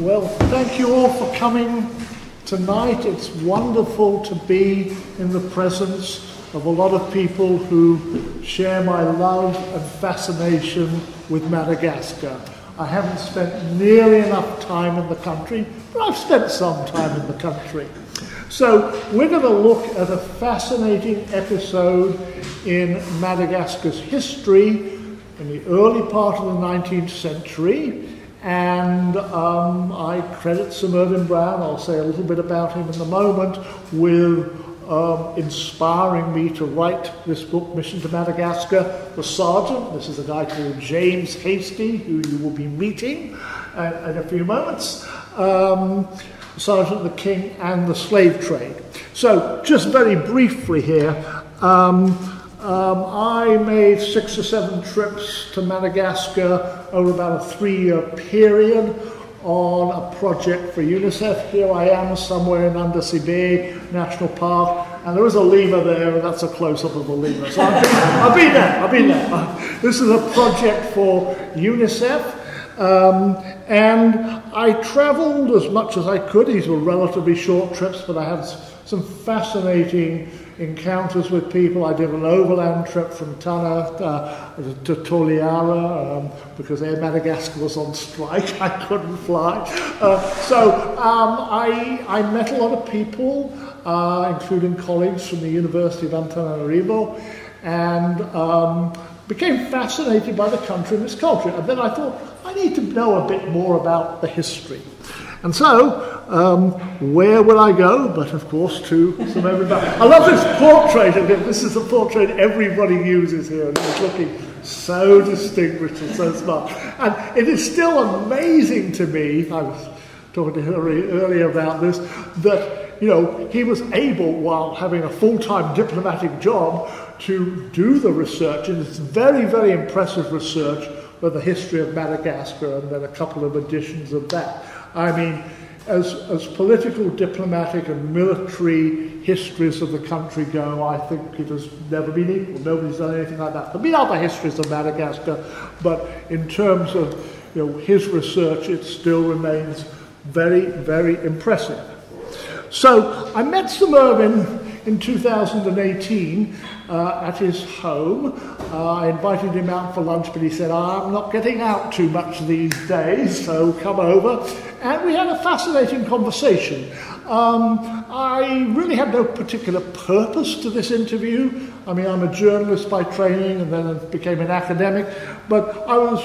Well, thank you all for coming tonight. It's wonderful to be in the presence of a lot of people who share my love and fascination with Madagascar. I haven't spent nearly enough time in the country, but I've spent some time in the country. So we're going to look at a fascinating episode in Madagascar's history in the early part of the 19th century and um, I credit Sir Mervyn Brown, I'll say a little bit about him in a moment, with um, inspiring me to write this book, Mission to Madagascar. The sergeant, this is a guy called James Hastie, who you will be meeting uh, in a few moments. Um, Sergeant the King and the slave trade. So, just very briefly here, um, um, I made six or seven trips to Madagascar over about a three-year period on a project for UNICEF. Here I am somewhere in Andasibe National Park, and there is a lemur there, and that's a close-up of the lemur. So I've been, I've been there, I've been there. This is a project for UNICEF. Um, and I travelled as much as I could. These were relatively short trips, but I had some fascinating encounters with people. I did an overland trip from Tana uh, to Toliara um, because Air Madagascar was on strike. I couldn't fly. Uh, so um, I, I met a lot of people, uh, including colleagues from the University of Antananarivo, and um, became fascinated by the country and its culture. And then I thought, I need to know a bit more about the history. And so, um, where will I go? But of course, to Sir Mervyn. I love this portrait of him. This is a portrait everybody uses here, and he's looking so distinguished and so smart. And it is still amazing to me. I was talking to Hilary earlier about this that you know he was able, while having a full-time diplomatic job, to do the research, and it's very, very impressive research for the history of Madagascar, and then a couple of editions of that. I mean, as, as political, diplomatic, and military histories of the country go, I think it has never been equal. Nobody's done anything like that. There have been other histories of Madagascar, but in terms of you know, his research, it still remains very, very impressive. So I met Sir Mervyn in 2018 uh, at his home. Uh, I invited him out for lunch, but he said, I'm not getting out too much these days, so come over. And we had a fascinating conversation. Um, I really had no particular purpose to this interview. I mean, I'm a journalist by training and then became an academic, but I was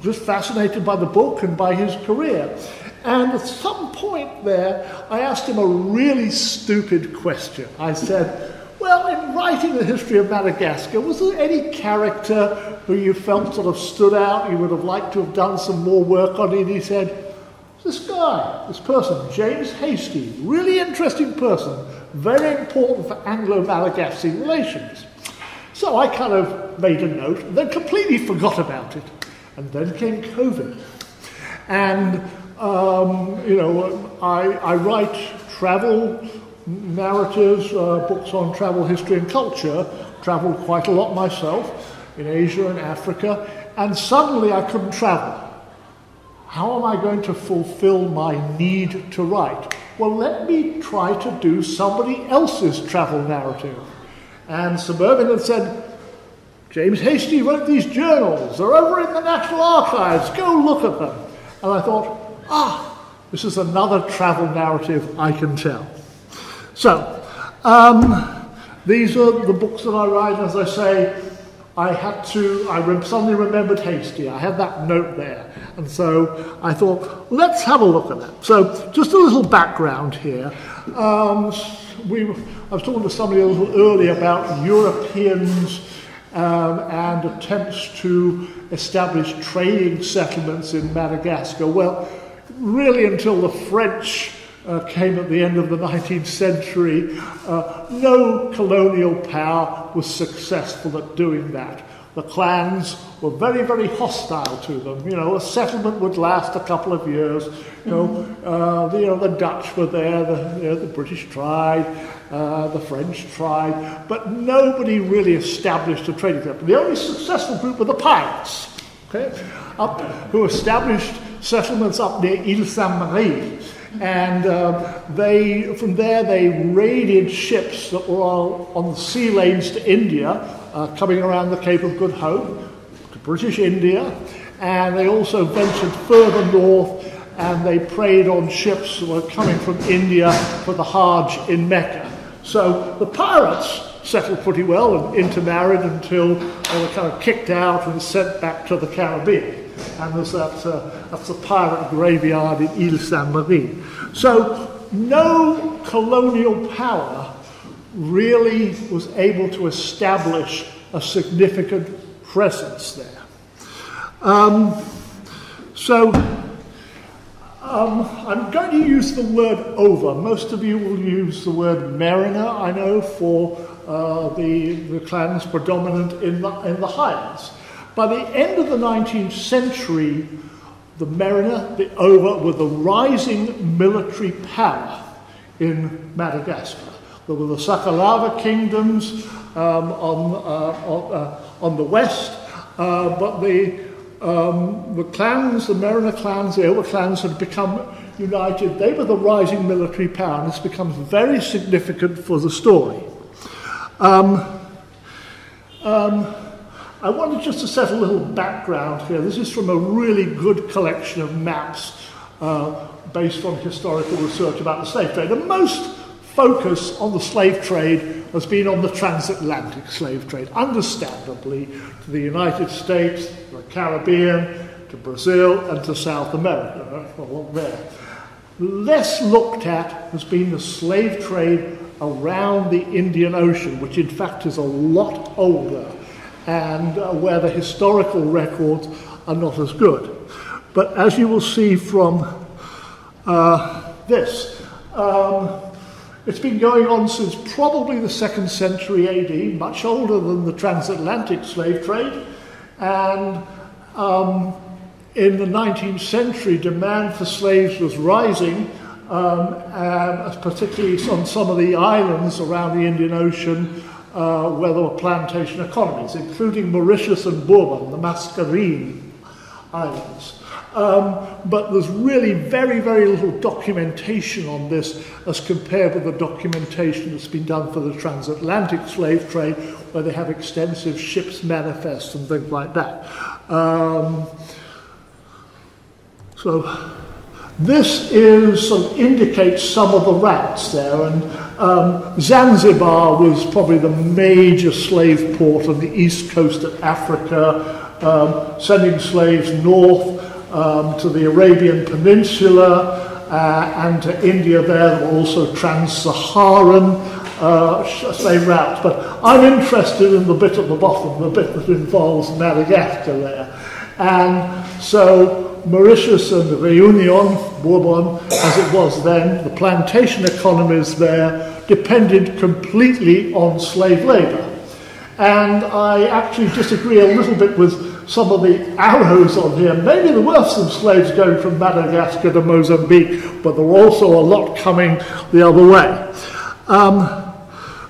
just fascinated by the book and by his career. And at some point there, I asked him a really stupid question. I said, Well, in writing the history of Madagascar, was there any character who you felt sort of stood out, you would have liked to have done some more work on? And he said, This guy, this person, James Hastie, really interesting person, very important for Anglo Malagasy relations. So I kind of made a note and then completely forgot about it. And then came COVID. And um, you know, I, I write travel narratives, uh, books on travel history and culture, traveled quite a lot myself in Asia and Africa, and suddenly I couldn't travel. How am I going to fulfill my need to write? Well, let me try to do somebody else's travel narrative. And Sir Mervyn had said, James Hastie wrote these journals. They're over in the National Archives. Go look at them. And I thought, ah, this is another travel narrative I can tell. So, um, these are the books that I write. As I say, I had to, I suddenly remembered Hastie. I had that note there. And so I thought, let's have a look at that. So, just a little background here. Um, we, I was talking to somebody a little earlier about Europeans um, and attempts to establish trading settlements in Madagascar. Well, really until the French uh, came at the end of the 19th century, uh, no colonial power was successful at doing that. The clans were very, very hostile to them. You know, a settlement would last a couple of years. You know, uh, the, you know the Dutch were there, the, you know, the British tried, uh, the French tried, but nobody really established a trading company. The only successful group were the pirates, okay, up, who established settlements up near Ile Sainte-Marie. And uh, they, from there, they raided ships that were on the sea lanes to India, uh, coming around the Cape of Good Hope, to British India. And they also ventured further north and they preyed on ships that were coming from India for the Hajj in Mecca. So the pirates settled pretty well and intermarried until they were kind of kicked out and sent back to the Caribbean. And there's that, uh, that's the pirate graveyard in Ile Sainte-Marie. So no colonial power really was able to establish a significant presence there. Um, so um, I'm going to use the word Hova. Most of you will use the word Merina, I know, for uh, the, the clans predominant in the, in the Highlands. By the end of the 19th century, the Merina, the Hova, were the rising military power in Madagascar. There were the Sakalava kingdoms um, on, uh, on, uh, on, the west, uh, but the um, the clans, the Merina clans, the Hova clans had become united. They were the rising military power, and this becomes very significant for the story. Um, um, I wanted just to set a little background here. This is from a really good collection of maps uh, based on historical research about the slave trade. The most focus on the slave trade has been on the transatlantic slave trade, understandably, to the United States, the Caribbean, to Brazil, and to South America. There. Less looked at has been the slave trade around the Indian Ocean, which in fact is a lot older and uh, where the historical records are not as good. But as you will see from uh, this, um, it's been going on since probably the second century AD, much older than the transatlantic slave trade. And um, in the 19th century, demand for slaves was rising, um, and particularly on some of the islands around the Indian Ocean uh, where there were plantation economies, including Mauritius and Bourbon, the Mascarene Islands. Um, but there's really very, very little documentation on this as compared with the documentation that's been done for the transatlantic slave trade, where they have extensive ships manifests and things like that. Um, so this is sort of indicates some of the routes there, and um, Zanzibar was probably the major slave port on the east coast of Africa, um, sending slaves north um, to the Arabian Peninsula uh, and to India there. There were also trans-Saharan uh, slave routes. But I'm interested in the bit at the bottom, the bit that involves Madagascar there. And so Mauritius and Reunion, Bourbon, as it was then, the plantation economies there depended completely on slave labour. And I actually disagree a little bit with some of the arrows on here. Maybe there were some slaves going from Madagascar to Mozambique, but there were also a lot coming the other way. Um,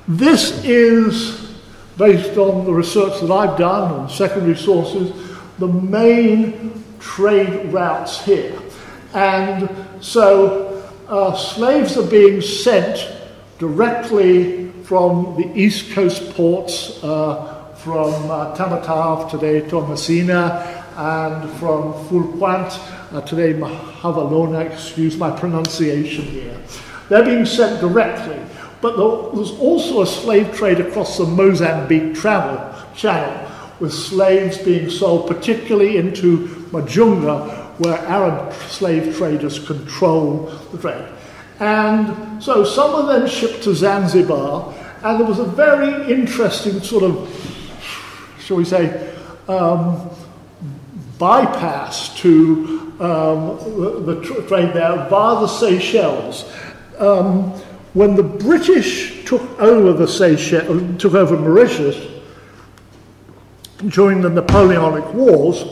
this is, based on the research that I've done and secondary sources, the main trade routes here. And so uh, slaves are being sent directly from the east coast ports uh, from uh, today Toamasina and from Foulpointe uh, today Mahavalona, excuse my pronunciation here. They're being sent directly, but there's also a slave trade across the Mozambique travel channel with slaves being sold particularly into Majunga where Arab slave traders control the trade. And so some are then shipped to Zanzibar, and there was a very interesting sort of shall we say, um, bypass to um, the, the trade there via the Seychelles. Um, when the British took over the Seychelles, took over Mauritius during the Napoleonic Wars,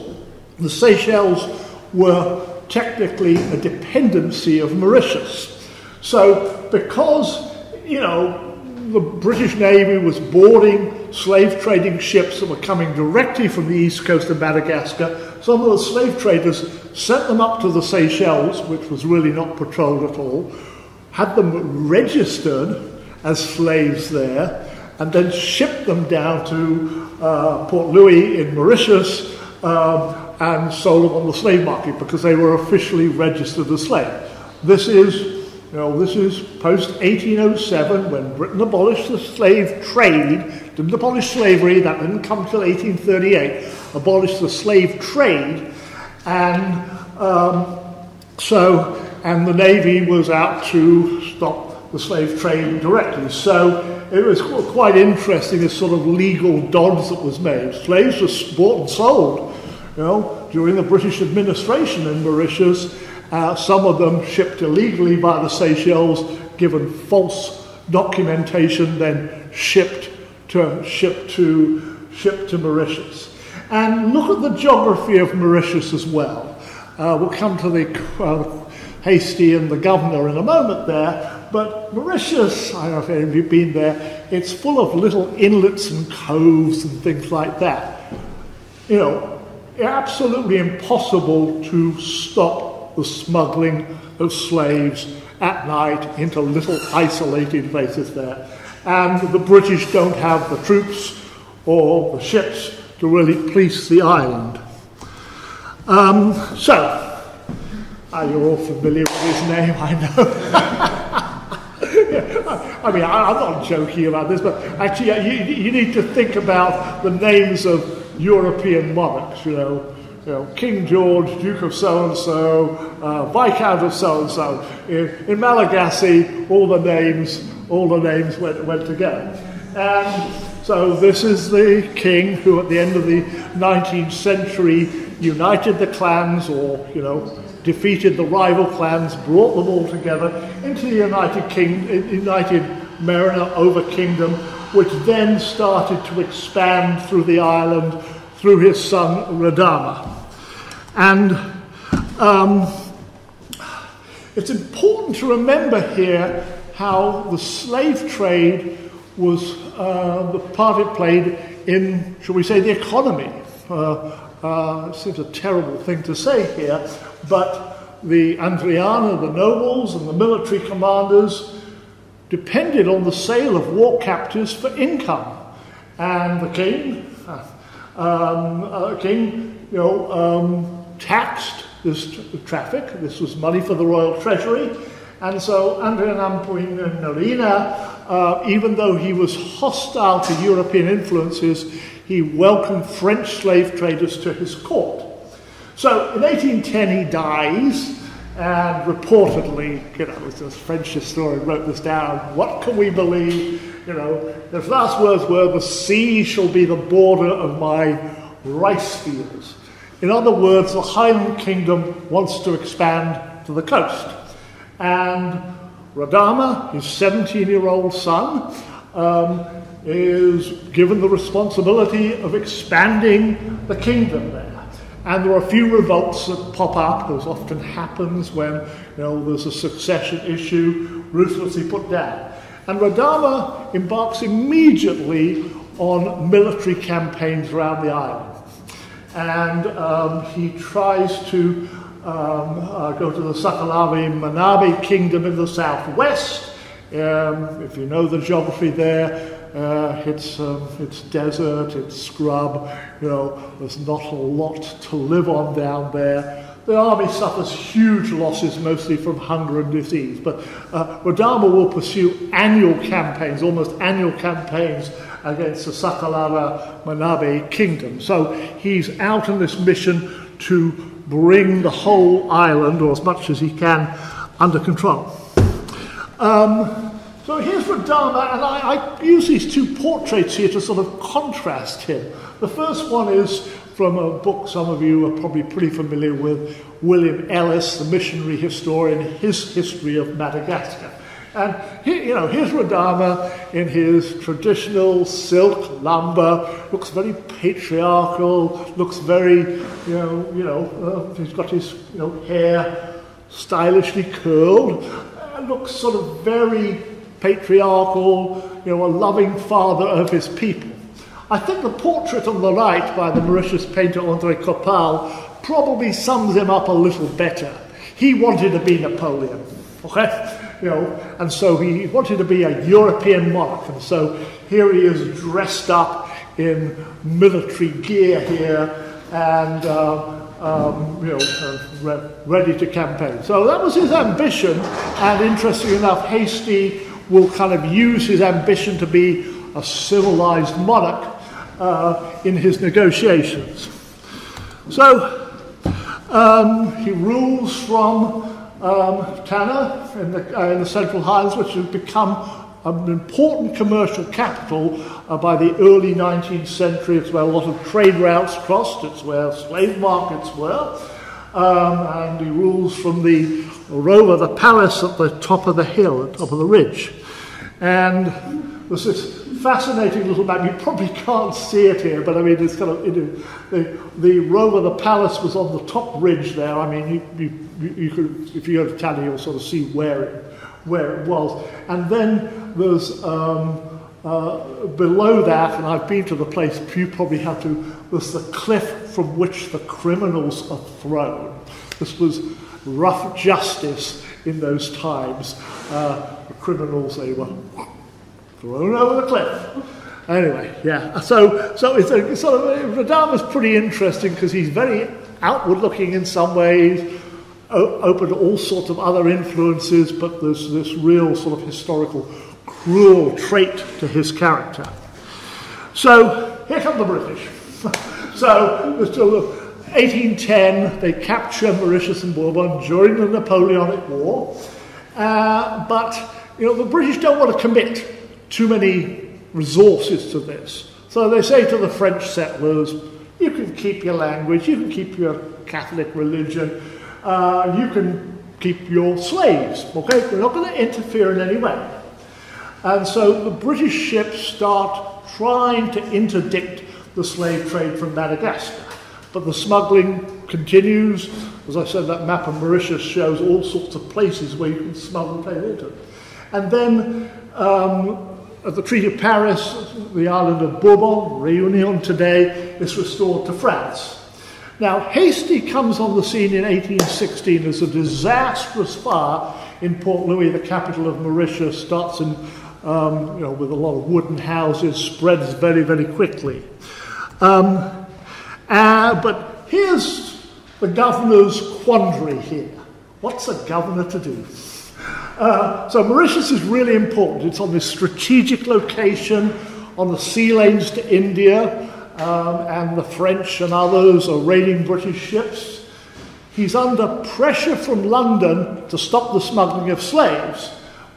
the Seychelles were technically a dependency of Mauritius. So, because you know the British Navy was boarding slave trading ships that were coming directly from the east coast of Madagascar. Some of the slave traders sent them up to the Seychelles, which was really not patrolled at all, had them registered as slaves there, and then shipped them down to uh, Port Louis in Mauritius um, and sold them on the slave market because they were officially registered as slaves. This is you know, this is post 1807 when Britain abolished the slave trade, didn't abolish slavery, that didn't come till 1838, abolished the slave trade, and um, so, and the Navy was out to stop the slave trade directly. So it was quite interesting, this sort of legal dodge that was made. Slaves were bought and sold, you know, during the British administration in Mauritius, uh, some of them shipped illegally by the Seychelles, given false documentation, then shipped to, shipped to, shipped to Mauritius. And look at the geography of Mauritius as well. Uh, we'll come to the uh, Hastie and the governor in a moment there, but Mauritius, I don't know if any of you have been there, it's full of little inlets and coves and things like that. You know, absolutely impossible to stop the smuggling of slaves at night into little isolated places there. And the British don't have the troops or the ships to really police the island. Um, so, uh, you're all familiar with his name, I know. I mean, I, am not joking about this, but actually, you, you need to think about the names of European monarchs, you know you know, King George, Duke of so and so, Viscount of so and so. In Malagasy, all the names, all the names went, went together. And so this is the king who, at the end of the 19th century, united the clans, or you know, defeated the rival clans, brought them all together into the United King, United Merina Hova Kingdom, which then started to expand through the island through his son Radama. And um, it's important to remember here how the slave trade was uh, the part it played in, shall we say, the economy. Uh, uh, seems a terrible thing to say here, but the Andriana, the nobles, and the military commanders depended on the sale of war captives for income. And the king, um, uh, king, you know, um, taxed this traffic. This was money for the royal treasury. And so Andrianampoinimerina, uh, even though he was hostile to European influences, he welcomed French slave traders to his court. So in 1810 he dies, and reportedly, you know, this French historian wrote this down, what can we believe? You know, his last words were, the sea shall be the border of my rice fields. In other words, the Highland Kingdom wants to expand to the coast. And Radama, his 17 year old son, um, is given the responsibility of expanding the kingdom there. And there are a few revolts that pop up, as often happens when you know, there's a succession issue ruthlessly put down. And Radama embarks immediately on military campaigns around the island and um, he tries to um, uh, go to the Sakalavi Menabe kingdom in the southwest. Um, if you know the geography there, uh, it's, um, it's desert, it's scrub, you know, there's not a lot to live on down there. The army suffers huge losses, mostly from hunger and disease. But uh, Radama will pursue annual campaigns, almost annual campaigns against the Sakalava Menabe kingdom. So he's out on this mission to bring the whole island, or as much as he can, under control. Um, so here's Radama, and I, I use these two portraits here to sort of contrast him. The first one is from a book some of you are probably pretty familiar with, William Ellis, the missionary historian, his history of Madagascar. And he, you know, here's Radama in his traditional silk lamba, looks very patriarchal, looks very, you know, you know, uh, he's got his you know, hair stylishly curled, uh, looks sort of very patriarchal, you know, a loving father of his people. I think the portrait on the right by the Mauritius painter André Coppalle probably sums him up a little better. He wanted to be Napoleon, okay? You know, and so he wanted to be a European monarch, and so here he is dressed up in military gear here, and uh, um, you know, uh, re ready to campaign. So that was his ambition, and interestingly enough, Hastie will kind of use his ambition to be a civilized monarch uh, in his negotiations. So um, he rules from um, Tana in the, uh, in the Central Highlands, which has become an important commercial capital uh, by the early 19th century. It's where a lot of trade routes crossed, it's where slave markets were. Um, and he rules from the Rova, the palace at the top of the hill, at top of the ridge. And there's this fascinating little map. You probably can't see it here, but I mean, it's kind of, you know, the, the Rova, the palace was on the top ridge there. I mean, you, you, you could, if you go to Tana, you'll sort of see where it, where it was. And then there's, um, uh, below that, and I've been to the place, you probably have to, there's the cliff from which the criminals are thrown. This was rough justice in those times. Uh, the criminals, they were thrown over the cliff. Anyway, yeah. So, so it's a sort of Radama's pretty interesting because he's very outward looking in some ways, open to all sorts of other influences, but there's this real sort of historical cruel trait to his character. So here come the British. so 1810, they capture Mauritius and Bourbon during the Napoleonic War, uh, but you know the British don't want to commit too many resources to this. So they say to the French settlers, you can keep your language, you can keep your Catholic religion, uh, you can keep your slaves, okay? We're not going to interfere in any way. And so the British ships start trying to interdict the slave trade from Madagascar. But the smuggling continues. As I said, that map of Mauritius shows all sorts of places where you can smuggle trade into. And then um, at the Treaty of Paris, the island of Bourbon, Réunion today, is restored to France. Now, Hastie comes on the scene in 1816 as a disastrous fire in Port Louis, the capital of Mauritius, starts in, um, you know, with a lot of wooden houses, spreads very, very quickly. Um, uh, but here's the governor's quandary here. What's a governor to do? Uh, so Mauritius is really important. It's on this strategic location on the sea lanes to India, um, and the French and others are raiding British ships. He's under pressure from London to stop the smuggling of slaves,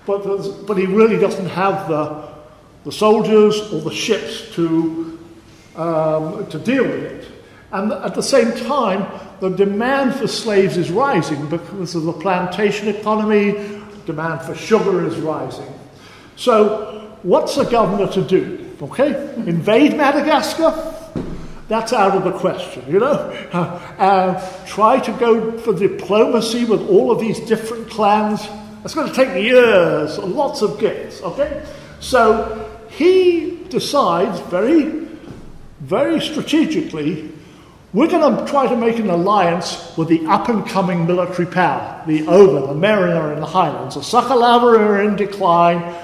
but, but he really doesn't have the, the soldiers or the ships to, um, to deal with it. And at the same time, the demand for slaves is rising because of the plantation economy, demand for sugar is rising. So, what's the governor to do? Okay, invade Madagascar? That's out of the question, you know? Uh, try to go for diplomacy with all of these different clans. That's going to take years, lots of gifts, okay? So he decides very, very strategically we're going to try to make an alliance with the up and coming military power, the Hova, the Merina, in the Highlands. The Sakalava are in decline,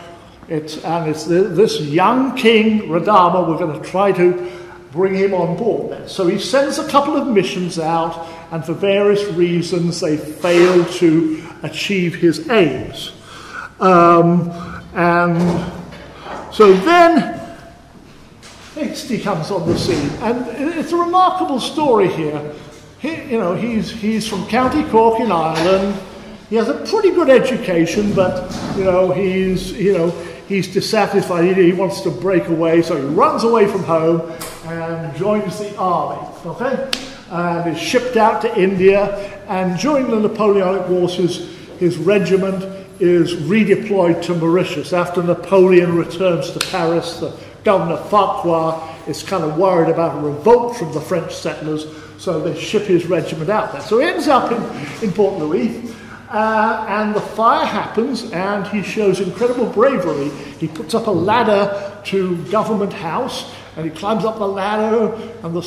it's, and it's this young king, Radama, we're going to try to bring him on board. So he sends a couple of missions out, and for various reasons, they fail to achieve his aims. Um, and so then Hastie comes on the scene, and it's a remarkable story here. He, you know, he's, he's from County Cork in Ireland. He has a pretty good education, but you know, he's you know, he's dissatisfied. He, he wants to break away, so he runs away from home and joins the army. Okay, and is shipped out to India. And during the Napoleonic Wars, his, his regiment is redeployed to Mauritius after Napoleon returns to Paris. The, Governor Farquhar is kind of worried about a revolt from the French settlers, so they ship his regiment out there. So he ends up in, in Port Louis, Uh, and the fire happens, and he shows incredible bravery. He puts up a ladder to Government House, and he climbs up the ladder, and the,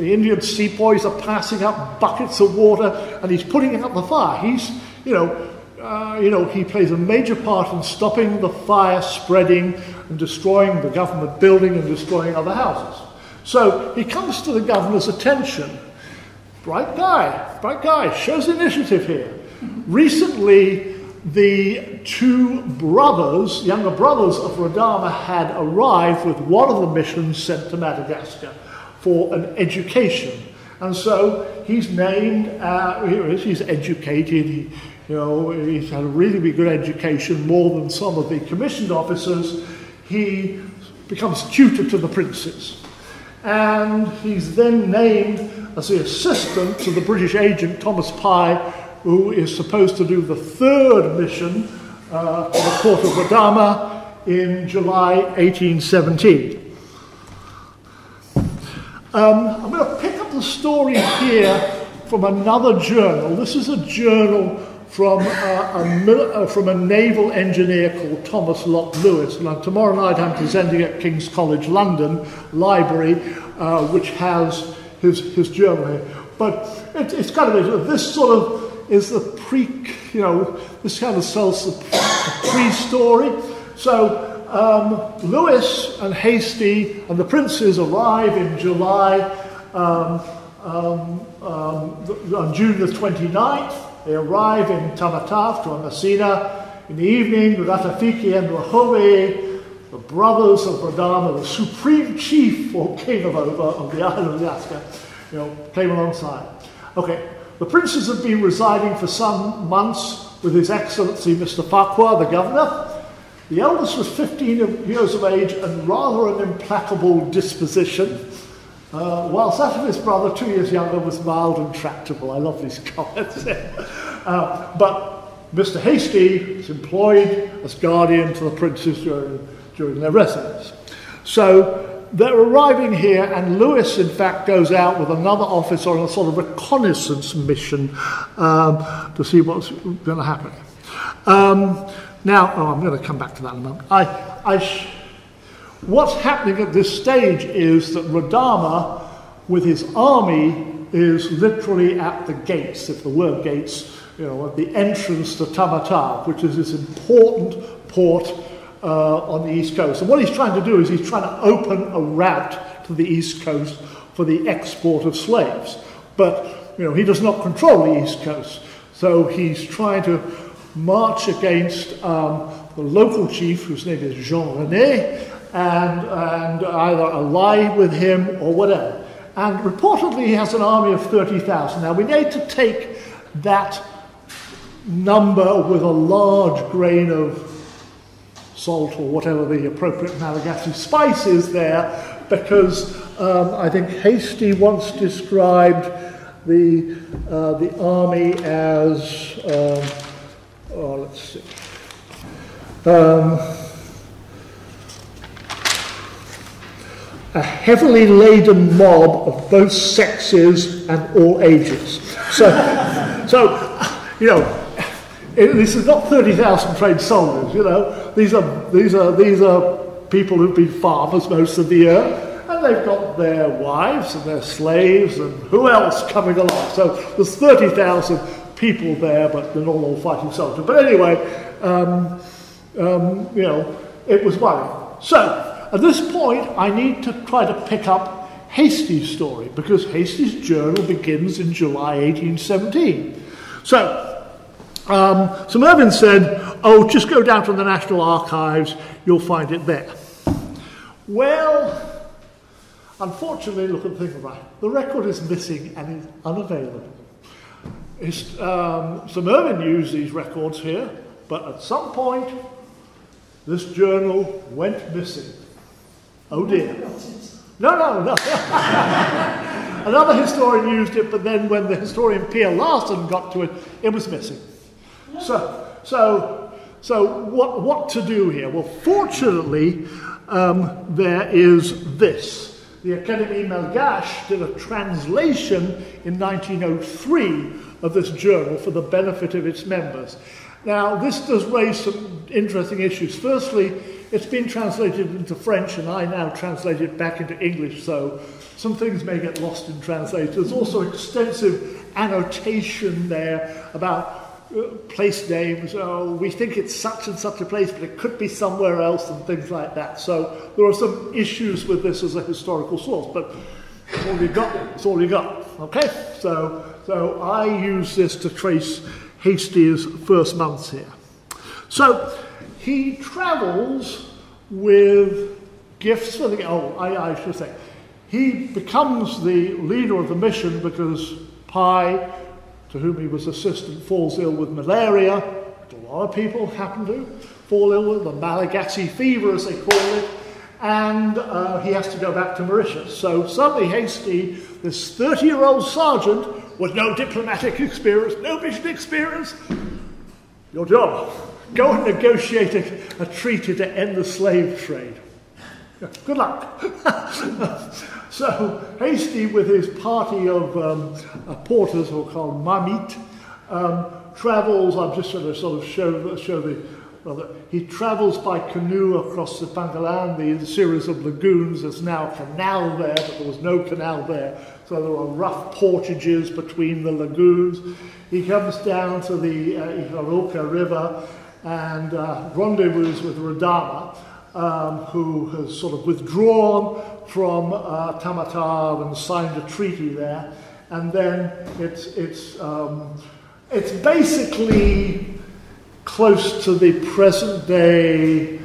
the Indian sepoys are passing up buckets of water, and he's putting out the fire. He's, you know, uh, you know, he plays a major part in stopping the fire spreading and destroying the government building and destroying other houses. So he comes to the governor's attention. Bright guy, bright guy, shows initiative here. Recently, the two brothers, younger brothers of Radama, had arrived with one of the missions sent to Madagascar for an education. And so he's named, uh, he's educated, he, you know, he's had a really good education, more than some of the commissioned officers. He becomes tutor to the princes. And he's then named as the assistant to the British agent Thomas Pye, who is supposed to do the third mission uh, for the court of Radama in July 1817. Um, I'm going to pick up the story here from another journal. This is a journal from, uh, a, uh, from a naval engineer called Thomas Locke Lewis. Now, tomorrow night I'm presenting at King's College London Library, uh, which has his, his journal. But it, it's kind of, this sort of is the pre, you know, this kind of sells the, the pre-story. So um, Lewis and Hastie and the princes arrive in July, um, um, um on June the 29th. They arrive in Tamatave Toamasina. In the evening, Ratafiki and Rahome, the brothers of Radama, the supreme chief or king of, over, of the island of Alaska, you know, came alongside. Okay, the princes have been residing for some months with His Excellency Mr. Farquhar, the governor. The eldest was 15 years of age and rather an implacable disposition. Uh, whilst that brother, two years younger, was mild and tractable. I love these comments. uh, but Mr. Hastie is employed as guardian to the princes during, during their residence. So they're arriving here, and Lewis, in fact, goes out with another officer on a sort of reconnaissance mission um, to see what's going to happen. Um, now, oh, I'm going to come back to that in a moment. I, I What's happening at this stage is that Radama, with his army, is literally at the gates, if the word gates, you know, at the entrance to Tamatave, which is this important port uh, on the east coast. And what he's trying to do is he's trying to open a route to the east coast for the export of slaves. But, you know, he does not control the east coast. So he's trying to march against um, the local chief, whose name is Jean René, and, and either ally with him or whatever. And reportedly, he has an army of 30,000. Now, we need to take that number with a large grain of salt or whatever the appropriate Malagasy spice is there, because um, I think Hastie once described the, uh, the army as, um, oh, let's see. Um, a heavily laden mob of both sexes and all ages. So, so you know, this is not 30,000 trained soldiers, you know. These are, these, are, these are people who've been farmers most of the year, and they've got their wives and their slaves and who else coming along. So there's 30,000 people there, but they're not all fighting soldiers. But anyway, um, um, you know, it was worrying. So, at this point, I need to try to pick up Hastie's story because Hastie's journal begins in July 1817. So, um, so Mervyn said, Oh, just go down to the National Archives, you'll find it there. Well, unfortunately, look at the thing about it. The record is missing and is unavailable. It's, um, so Mervyn used these records here, but at some point, this journal went missing. Oh dear. No, no, no. Another historian used it, but then when the historian Pier Larson got to it, it was missing. So, so, so what, what to do here? Well, fortunately, um, there is this. The Académie Malgache did a translation in 1903 of this journal for the benefit of its members. Now, this does raise some interesting issues. Firstly, it's been translated into French, and I now translate it back into English, so some things may get lost in translation. There's also extensive annotation there about uh, place names. Oh, we think it's such and such a place, but it could be somewhere else, and things like that. So there are some issues with this as a historical source, but it's all you got. It's all you got. Okay? So, so I use this to trace Hastie's first months here. So he travels with gifts for the. Oh, I, I should say, he becomes the leader of the mission because Pye, to whom he was assistant, falls ill with malaria. A lot of people happen to fall ill with the Malagasy fever, as they call it, and uh, he has to go back to Mauritius. So suddenly, Hastie, this 30 year old sergeant with no diplomatic experience, no mission experience, your job Go and negotiate a, a treaty to end the slave trade. Good luck. so Hastie, with his party of um, uh, porters, who are called Mamit, um, travels. I'm just going to sort of show, show the. Well, he travels by canoe across the Pangalan, the series of lagoons. There's now a canal there, but there was no canal there. So there are rough portages between the lagoons. He comes down to the uh, River and uh, rendezvous with Radama, um, who has sort of withdrawn from uh, and signed a treaty there. And then it's, it's, um, it's basically close to the present day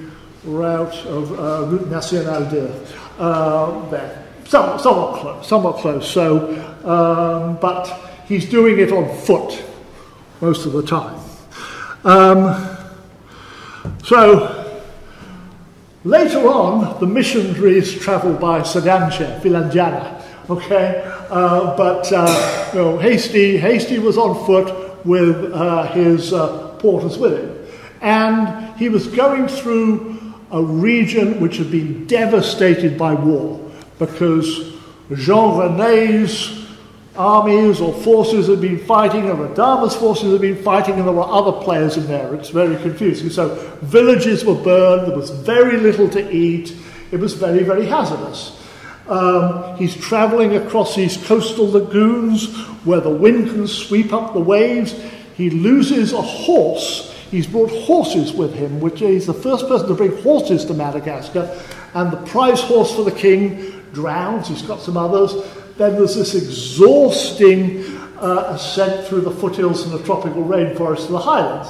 route of uh, Route Nationale 2 uh, there. Somewhat, somewhat close, somewhat close. So, um, but he's doing it on foot most of the time. Um, so, later on, the missionaries traveled by Sadanche, Filanjana, okay? Uh, but, uh, you know, Hastie, Hastie was on foot with uh, his uh, porters with him. And he was going through a region which had been devastated by war because Jean René's armies or forces had been fighting, and Radama's forces had been fighting, and there were other players in there. It's very confusing. So villages were burned, there was very little to eat, it was very, very hazardous. Um, he's traveling across these coastal lagoons where the wind can sweep up the waves. He loses a horse. He's brought horses with him, which he's the first person to bring horses to Madagascar. And the prize horse for the king drowns. He's got some others. Then there's this exhausting uh, ascent through the foothills and the tropical rainforest to the highlands.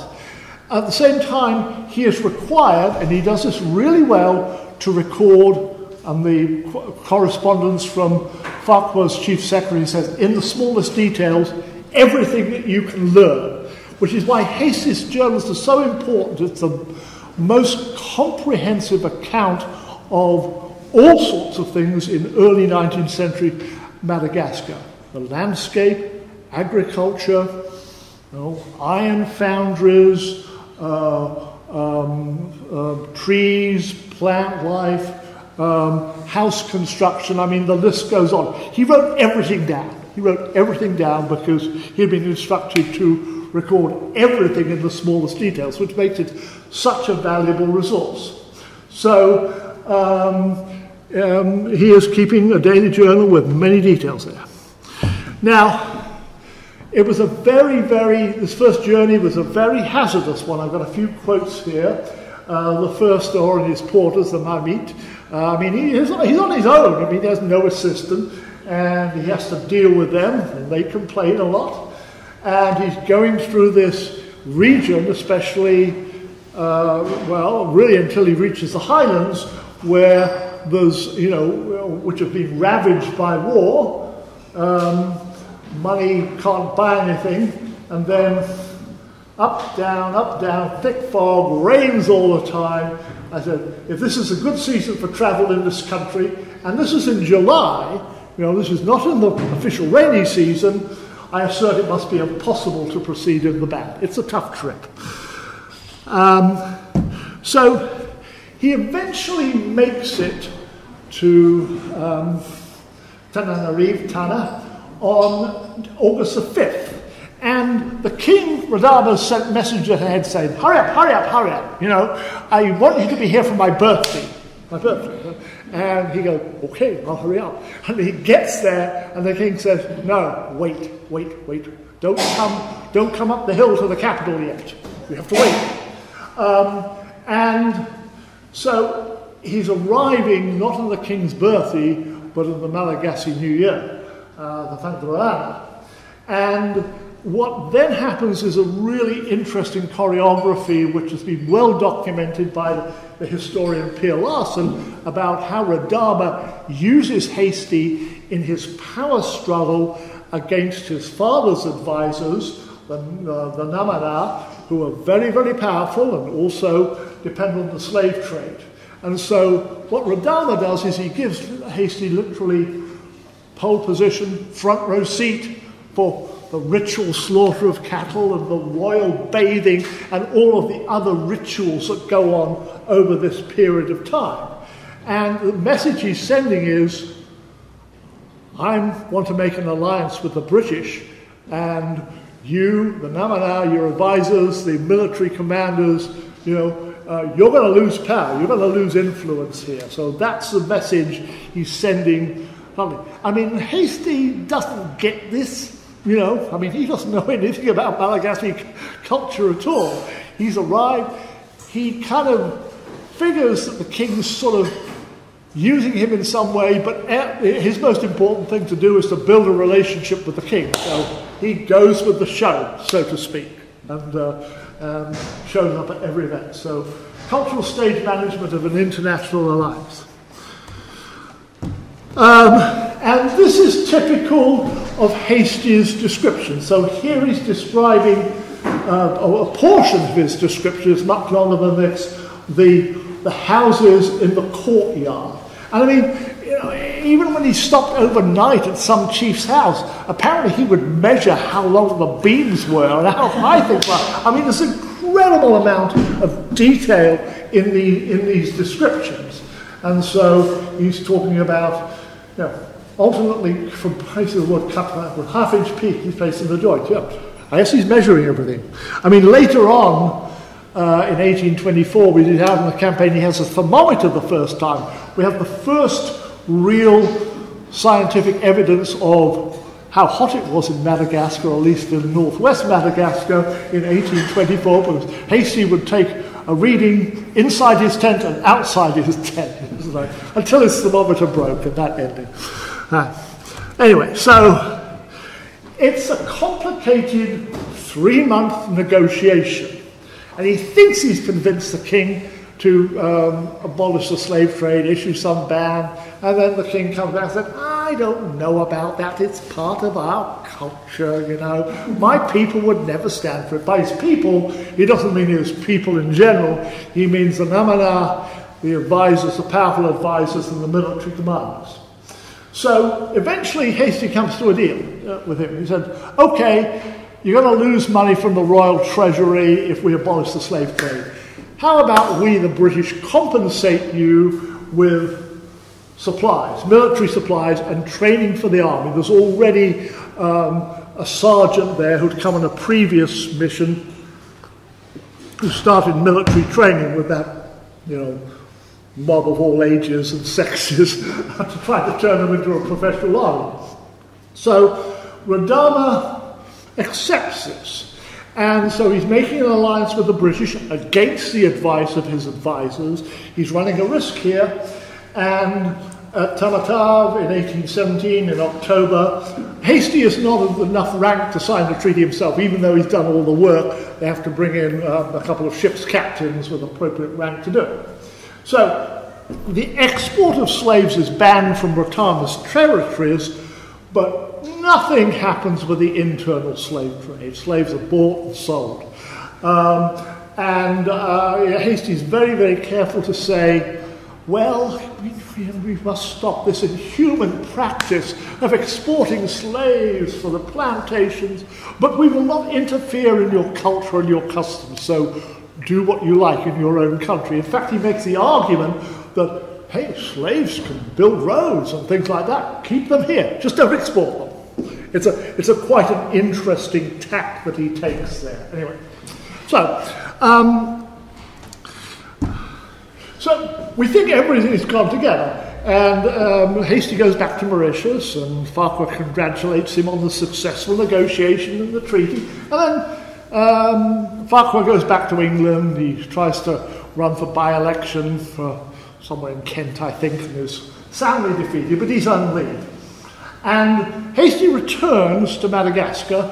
At the same time, he is required, and he does this really well, to record, and the correspondence from Farquhar's chief secretary says, in the smallest details, everything that you can learn, which is why Hastie's journals are so important. It's the most comprehensive account of all sorts of things in early 19th century Madagascar. The landscape, agriculture, you know, iron foundries, uh, um, uh, trees, plant life, um, house construction. I mean, the list goes on. He wrote everything down. He wrote everything down because he'd been instructed to record everything in the smallest details, which makes it such a valuable resource. So, um, um, he is keeping a daily journal with many details there. Now, it was a very, very, this first journey was a very hazardous one. I've got a few quotes here. Uh, the first are in his porters, the Mamit. Uh, I mean, he is, he's on his own. I mean, he has no assistant, and he has to deal with them, and they complain a lot. And he's going through this region, especially, uh, well, really until he reaches the highlands, where those, you know, which have been ravaged by war, um, money can't buy anything, and then up, down, up, down, thick fog, rains all the time. I said, if this is a good season for travel in this country, and this is in July, you know, this is not in the official rainy season, I assert it must be impossible to proceed in the band. It's a tough trip. Um, so he eventually makes it to um, Tananarive, Tana, on August the 5th. And the king, Radama, sent messengers ahead saying, Hurry up, hurry up, hurry up. You know, I want you to be here for my birthday. My birthday. And he goes, Okay, I'll hurry up. And he gets there, and the king says, No, wait, wait, wait. Don't come, don't come up the hill to the capital yet. We have to wait. Um, and so he's arriving not on the king's birthday, but on the Malagasy New Year, uh, the Fandroana. And what then happens is a really interesting choreography, which has been well documented by the historian Pier Larson, about how Radama uses Hastie in his power struggle against his father's advisors, the, uh, the who are very, very powerful and also depend on the slave trade. And so what Radama does is he gives Hastie literally pole position, front row seat for the ritual slaughter of cattle and the royal bathing and all of the other rituals that go on over this period of time. And the message he's sending is I want to make an alliance with the British, and you, the Namana, your advisors, the military commanders, you know, uh, you're going to lose power, you're going to lose influence here. So that's the message he's sending. I mean, Hastie doesn't get this, you know, I mean, he doesn't know anything about Malagasy culture at all. He's arrived, he kind of figures that the king's sort of using him in some way, but his most important thing to do is to build a relationship with the king. So he goes with the show, so to speak, and uh, um, shows up at every event. So cultural stage management of an international alliance. Um, and this is typical of Hastie's description. So here he's describing uh, a portion of his description is much longer than this, the, the houses in the courtyard. And I mean, you know, even when he stopped overnight at some chief's house, apparently he would measure how long the beams were and how high things were. I mean, there's an incredible amount of detail in, the, in these descriptions. And so he's talking about, you know, ultimately from places the word cut with half inch peak, he's placing the joint. Yeah. I guess he's measuring everything. I mean, later on, uh, in 1824, we did out in the campaign, he has a thermometer the first time. We have the first real scientific evidence of how hot it was in Madagascar, at least in northwest Madagascar, in 1824, because Hastie would take a reading inside his tent and outside his tent until his thermometer broke, and that ended. Uh, anyway, so it's a complicated three month negotiation. And he thinks he's convinced the king to um, abolish the slave trade, issue some ban, and then the king comes back and said, I don't know about that, it's part of our culture, you know. My people would never stand for it. By his people, he doesn't mean his people in general, he means the Namana, the advisors, the powerful advisors, and the military commanders. So eventually, Hastie comes to a deal uh, with him. He said, Okay, you're going to lose money from the royal treasury if we abolish the slave trade. How about we, the British, compensate you with supplies, military supplies, and training for the army? There's already um, a sergeant there who'd come on a previous mission who started military training with that, you know, mob of all ages and sexes to try to turn them into a professional army. So Radama accepts this. And so he's making an alliance with the British against the advice of his advisors. He's running a risk here. And at Tamatave in 1817, in October, Hastie is not of enough rank to sign the treaty himself, even though he's done all the work. They have to bring in uh, a couple of ship's captains with appropriate rank to do it. So the export of slaves is banned from Radama's territories, but nothing happens with the internal slave trade. Slaves are bought and sold. Um, and uh, Hastie's very, very careful to say, well, we, we, must stop this inhuman practice of exporting slaves for the plantations, but we will not interfere in your culture and your customs, so do what you like in your own country. In fact, he makes the argument that hey, slaves can build roads and things like that. Keep them here. Just don't export them. It's a, it's a quite an interesting tack that he takes there. Anyway, so, um, so we think everything has gone together. And um, Hastie goes back to Mauritius, and Farquhar congratulates him on the successful negotiation and the treaty. And then um, Farquhar goes back to England. He tries to run for by-election for somewhere in Kent, I think, and is soundly defeated, but he's unlead. And Hastie returns to Madagascar,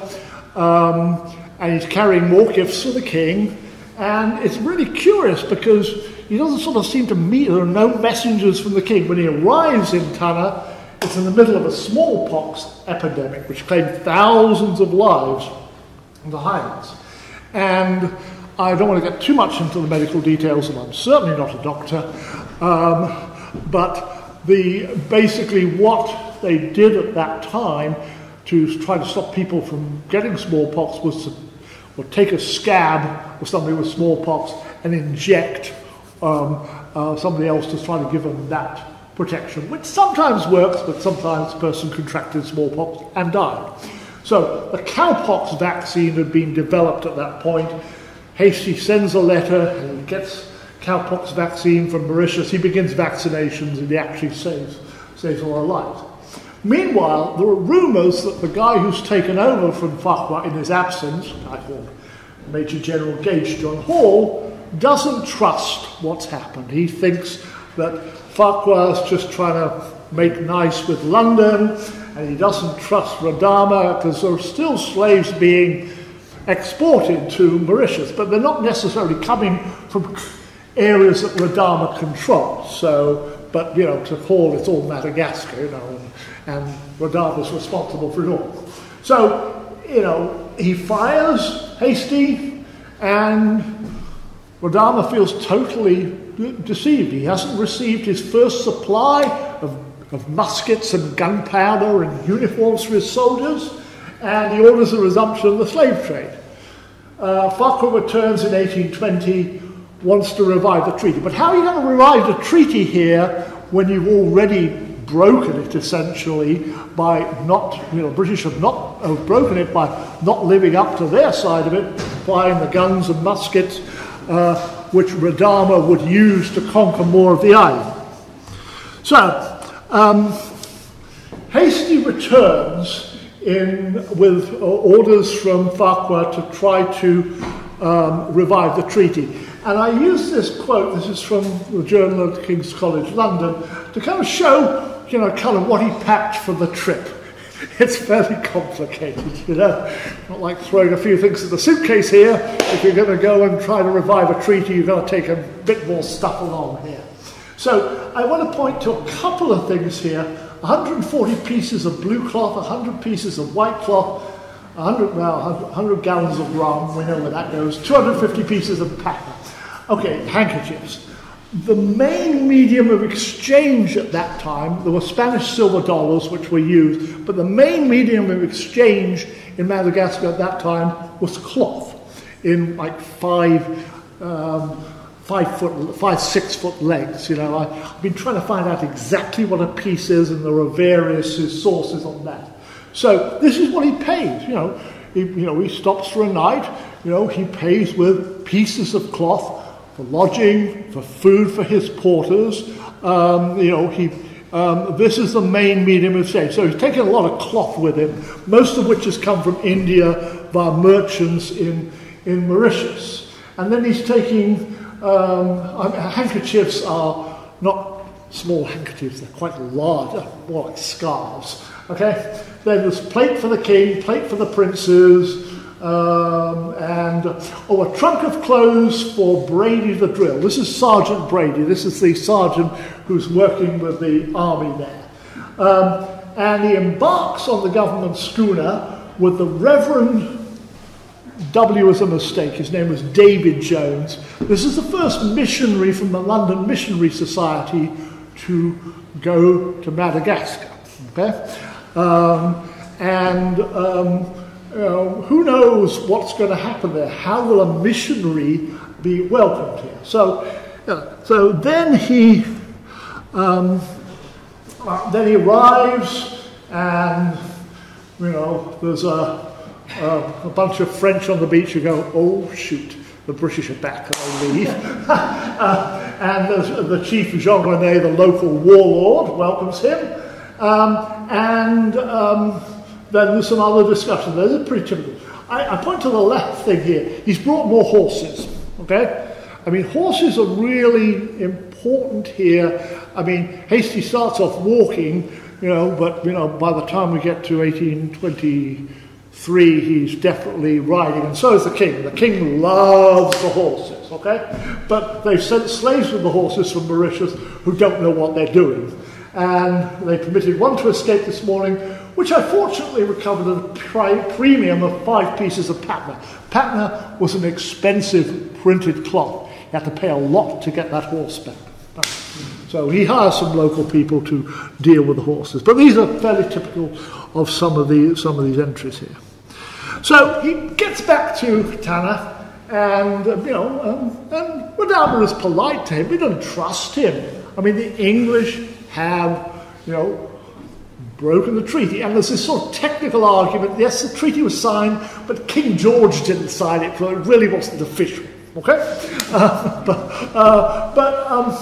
um, and he's carrying more gifts for the king. And it's really curious because he doesn't sort of seem to meet, there are no messengers from the king. When he arrives in Tana, it's in the middle of a smallpox epidemic which claimed thousands of lives in the Highlands. And I don't want to get too much into the medical details, and I'm certainly not a doctor, um, but the, basically what they did at that time to try to stop people from getting smallpox was to or take a scab or somebody with smallpox and inject um, uh, somebody else to try to give them that protection, which sometimes works, but sometimes the person contracted smallpox and died. So the cowpox vaccine had been developed at that point. Hastie sends a letter and gets cowpox vaccine from Mauritius. He begins vaccinations and he actually saves, saves a lot of lives. Meanwhile, there are rumours that the guy who's taken over from Farquhar in his absence, I called Major General Gage John Hall, doesn't trust what's happened. He thinks that Farquhar's just trying to make nice with London, and he doesn't trust Radama because there are still slaves being exported to Mauritius, but they're not necessarily coming from areas that Radama controls. So, but you know, to Hall, it's all Madagascar, you know, and Radama's responsible for it all. So, you know, he fires Hastie, and Radama feels totally deceived. He hasn't received his first supply of, of muskets and gunpowder and uniforms for his soldiers, and he orders a resumption of the slave trade. Uh, returns in 1820, wants to revive the treaty. But how are you going to revive the treaty here when you've already broken it essentially by not, you know, British have not have broken it by not living up to their side of it, buying the guns and muskets uh, which Radama would use to conquer more of the island. So, um, Hastie returns in with uh, orders from Farquhar to try to um, revive the treaty. And I use this quote, this is from the Journal of King's College London, to kind of show you know, kind of what he packed for the trip. It's fairly complicated, you know. Not like throwing a few things in the suitcase here. If you're going to go and try to revive a treaty, you've got to take a bit more stuff along here. So I want to point to a couple of things here. 140 pieces of blue cloth, 100 pieces of white cloth, 100, well, 100 gallons of rum, we know where that goes, 250 pieces of paper. Okay, handkerchiefs. The main medium of exchange at that time, there were Spanish silver dollars which were used, but the main medium of exchange in Madagascar at that time was cloth in like five, um, five foot, five, six foot lengths. You know, I, have been trying to find out exactly what a piece is, and there are various sources on that. So this is what he pays. You know, he, you know, he stops for a night. You know, he pays with pieces of cloth for lodging, for food for his porters. Um, you know, he, um, this is the main medium of exchange. So he's taking a lot of cloth with him, most of which has come from India by merchants in, in Mauritius. And then he's taking um, handkerchiefs are not small handkerchiefs, they're quite large, more like scarves. Okay? Then there's plate for the king, plate for the princes, um, and oh, a trunk of clothes for Brady the drill. This is Sergeant Brady. This is the sergeant who's working with the army there. Um, and he embarks on the government schooner with the Reverend W as a mistake. His name was David Jones. This is the first missionary from the London Missionary Society to go to Madagascar. Okay? Um, and um, uh, who knows what's going to happen there? How will a missionary be welcomed here? So, uh, so then he Um, uh, then he arrives, and you know, there's a, a, a, bunch of French on the beach. You go, oh shoot, the British are back, and they leave. uh, and the, the chief Jean René, the local warlord, welcomes him. Um, and um, then there's some other discussion. Those are pretty typical. I, I point to the left thing here. He's brought more horses. Okay. I mean, horses are really important here. I mean, Hastie starts off walking, you know, but, you know, by the time we get to 1823, he's definitely riding, and so is the king. The king loves the horses, okay? But they've sent slaves with the horses from Mauritius who don't know what they're doing. And they permitted one to escape this morning, which I fortunately recovered at a premium of five pieces of patna. Patna was an expensive printed cloth. You had to pay a lot to get that horse back. So he hires some local people to deal with the horses. But these are fairly typical of some of, the, some of these entries here. So he gets back to Tana, and, uh, you know, um, and Radama is polite to him. We don't trust him. I mean, the English have, you know, broken the treaty. And there's this sort of technical argument. Yes, the treaty was signed, but King George didn't sign it, so it really wasn't official. Okay? Uh, but, uh, but um,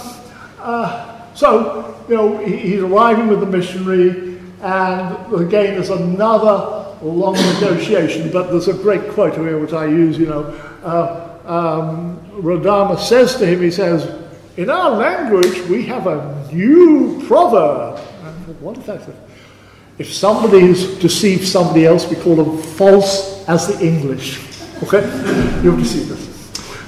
uh, so, you know, he, he's arriving with the missionary, and again, there's another long negotiation, but there's a great quote here which I use, you know. Uh, um, Radama says to him, he says, in our language, we have a new proverb. And what is that? If somebody has deceived somebody else, we call them false as the English. Okay? You've deceived us.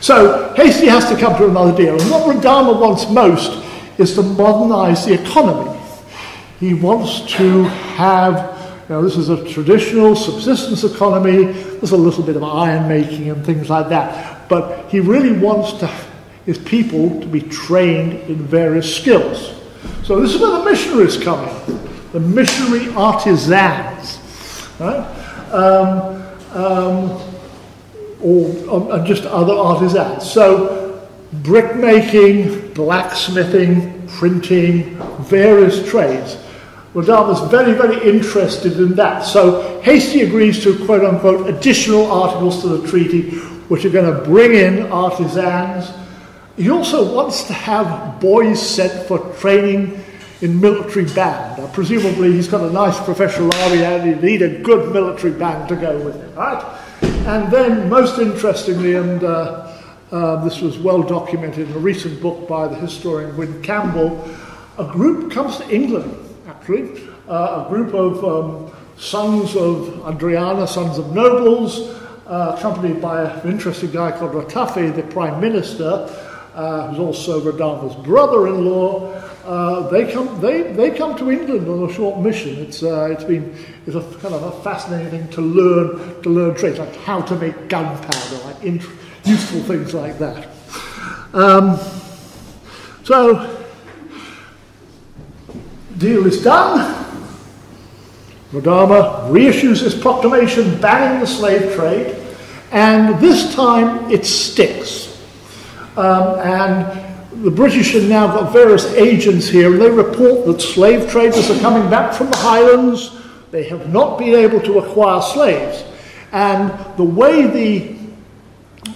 So Hastie has to come to another deal. And what Radama wants most is to modernize the economy. He wants to have, you know, this is a traditional subsistence economy. There's a little bit of iron making and things like that. But he really wants to, his people to be trained in various skills. So this is where the missionaries come in. The missionary artisans. Right? Um, um, or um, just other artisans. So, brickmaking, blacksmithing, printing, various trades. Radama's very, very interested in that. So Hastie agrees to quote unquote additional articles to the treaty, which are going to bring in artisans. He also wants to have boys sent for training in military band. Uh, presumably he's got a nice professional army and he'd need a good military band to go with it, right? And then, most interestingly, and uh, uh, this was well documented in a recent book by the historian Gwyn Campbell, a group comes to England, actually, uh, a group of um, sons of Andriana, sons of nobles, uh, accompanied by an interesting guy called Ratefy, the prime minister, uh, who's also Radama's brother-in-law. Uh, they come they, they come to England on a short mission. It's uh, it's been it's a kind of a fascinating thing to learn to learn tricks like how to make gunpowder, like int- useful things like that. Um, so deal is done. Radama reissues his proclamation banning the slave trade, and this time it sticks. Um, and the British have now got various agents here, and they report that slave traders are coming back from the Highlands. They have not been able to acquire slaves. And the way the,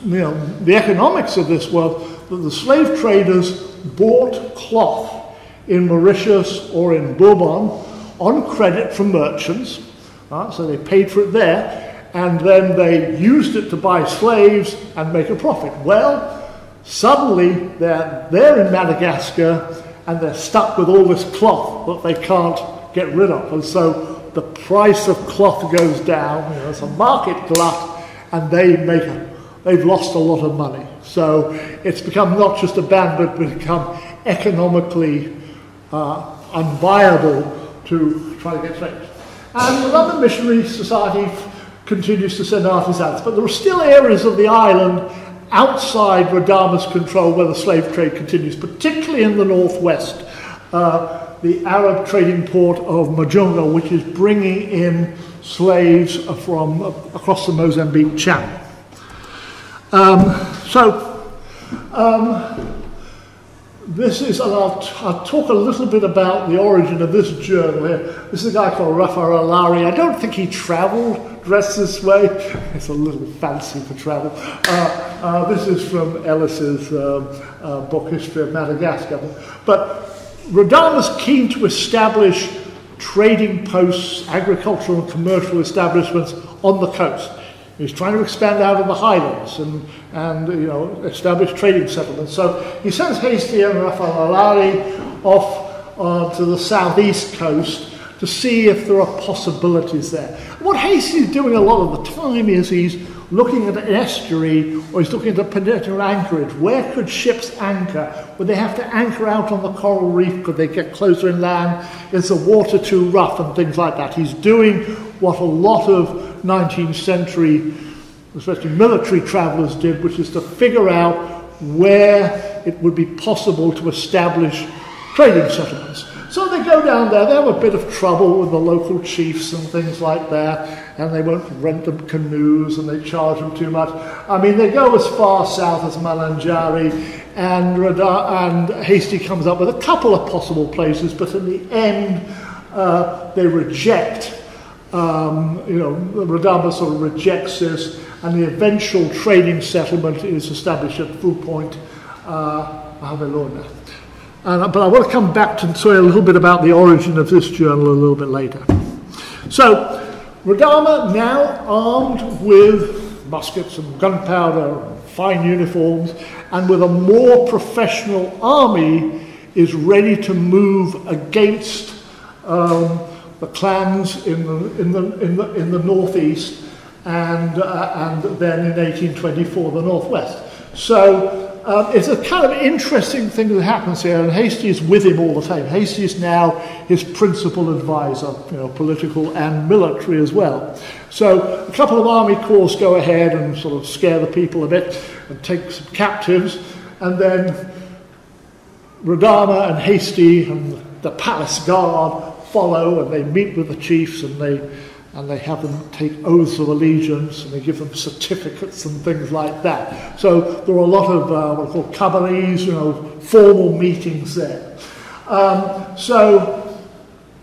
you know, the economics of this were that the slave traders bought cloth in Mauritius or in Bourbon on credit from merchants. Right? So they paid for it there, and then they used it to buy slaves and make a profit. Well, Suddenly, they're, they're in Madagascar and they're stuck with all this cloth that they can't get rid of. And so the price of cloth goes down. You know, it's a market glut, and they make a, they've lost a lot of money. So it's become not just abandoned, but become economically uh, unviable to try to get trade. And the London Missionary Society continues to send artisans, but there are still areas of the island outside Radama's control where the slave trade continues, particularly in the northwest. Uh, the Arab trading port of Majunga, which is bringing in slaves from uh, across the Mozambique Channel. Um, so, um, this is, and I'll, I'll, talk a little bit about the origin of this journal here. This is a guy called Rafaralahy. I don't think he traveled dressed this way. It's a little fancy for travel. Uh, uh, this is from Ellis's um, uh, book, History of Madagascar. But Radama's keen to establish trading posts, agricultural and commercial establishments on the coast. He's trying to expand out of the highlands and, and you know, establish trading settlements. So he sends Hastie and Rafaralahy off uh, to the southeast coast to see if there are possibilities there. What Hastie is doing a lot of the time is he's looking at an estuary or he's looking at a peninsula anchorage. Where could ships anchor? Would they have to anchor out on the coral reef? Could they get closer inland? Is the water too rough and things like that? He's doing what a lot of 19th century, especially military travelers did, which is to figure out where it would be possible to establish trading settlements. So they go down there, they have a bit of trouble with the local chiefs and things like that, and they won't rent them canoes and they charge them too much. I mean, they go as far south as Mananjary, and, and Hastie comes up with a couple of possible places, but in the end, uh, they reject um, you know, Radama sort of rejects this, and the eventual trading settlement is established at Foulpointe, uh. And, but I want to come back to tell you a little bit about the origin of this journal a little bit later. So, Radama, now armed with muskets and gunpowder, fine uniforms, and with a more professional army, is ready to move against um, the clans in the, in the, in the, in the northeast and, uh, and then in 1824 the northwest. So um, it's a kind of interesting thing that happens here, and Hastie is with him all the time. Hastie is now his principal advisor, you know, political and military as well. So a couple of army corps go ahead and sort of scare the people a bit and take some captives, and then Radama and Hastie and the palace guard follow and they meet with the chiefs and they and they have them take oaths of allegiance and they give them certificates and things like that. So there are a lot of uh, what are called cabarets, you know, formal meetings there. Um, so,